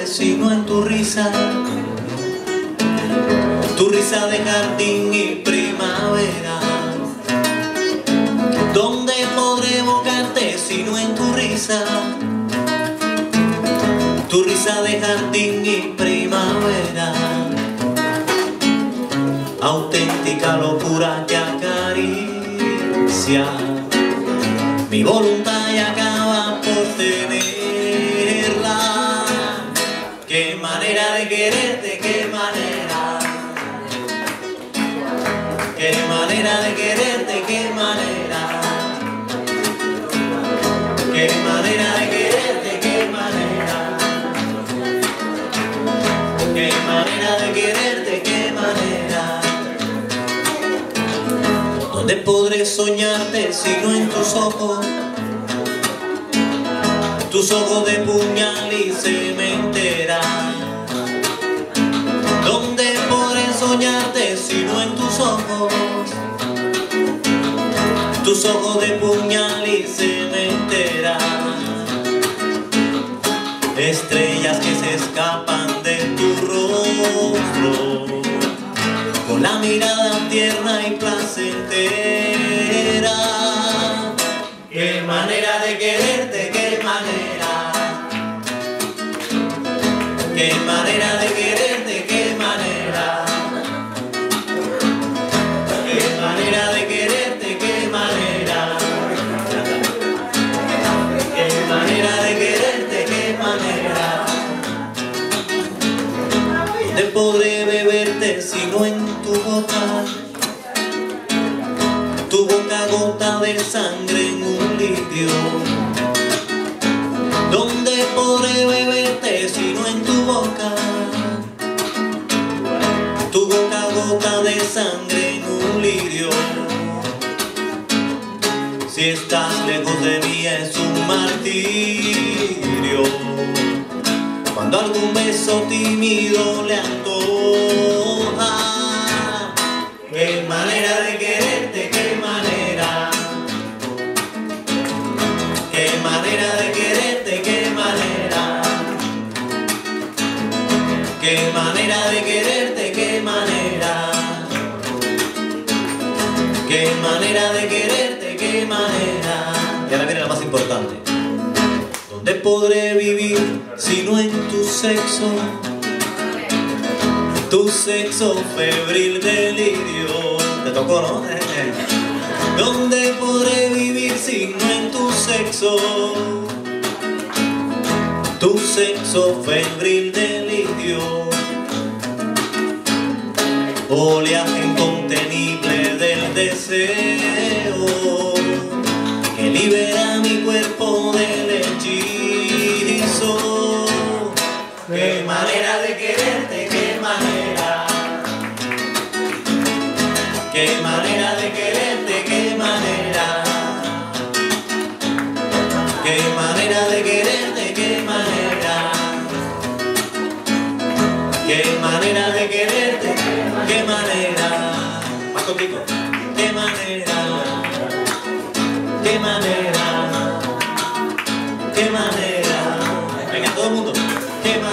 evocarte si no en tu risa? Tu risa de jardín y primavera. ¿Dónde podré evocarte si no en tu risa? Tu risa de jardín y primavera. Auténtica locura que acaricia mi voluntad y acaba Qué manera de quererte, qué manera. Qué manera de quererte, qué manera. Qué manera de quererte, qué manera. Qué manera de quererte, qué manera. ¿Dónde podré soñarte si no en tus ojos? Tus ojos de puñal y cementera. Tus ojos? Tus ojos de puñal y cementera. Estrellas que se escapan de tu rostro con la mirada tierna tu boca? Tu boca gota de sangre en un lirio. ¿Dónde podré beberte si no en tu boca? Tu boca gota de sangre en un lirio. Si estás lejos de mí es un martirio. Cuando algún beso tímido le antoja. Qué manera de quererte, qué manera. Qué manera de quererte, qué manera. Qué manera de quererte, qué manera. Y ahora viene la más importante. ¿Dónde podré vivir si no en tu sexo? Tu sexo febril delirio. Te tocó, ¿no? ¿Dónde podré vivir si no en tu sexo? Tu sexo febril delirio. Oleaje incontenible del deseo que libera mi cuerpo del hechizo. Qué manera de quererte, qué manera. Qué manera manera de quererte, qué manera. Qué manera de quererte, qué manera. Más contigo. Qué manera. Qué manera. Qué manera. Venga, todo el mundo. Qué manera.